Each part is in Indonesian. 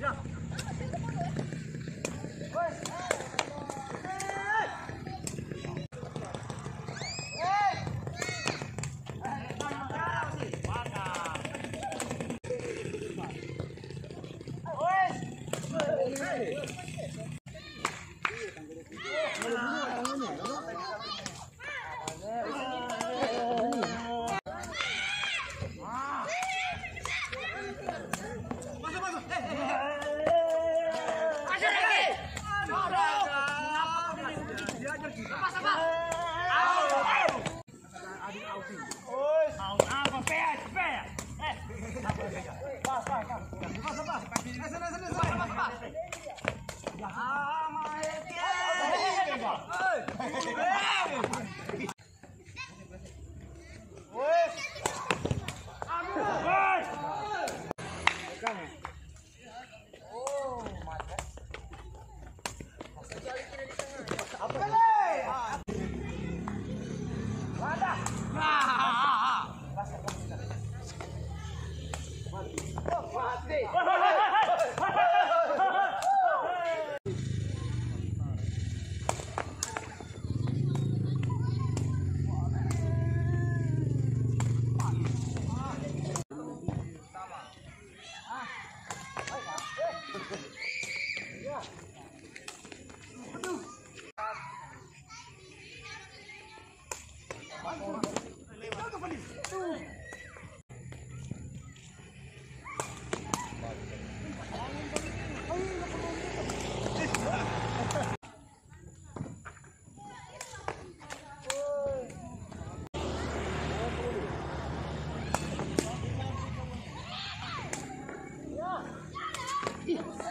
这。Baik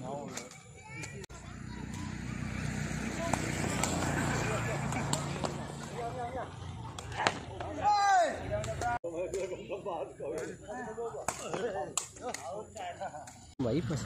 No. 我一辈子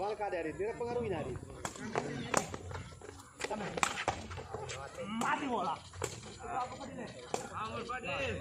balkadarit, dira pangaruinarit. Mati wala bola. Vamos, Padre.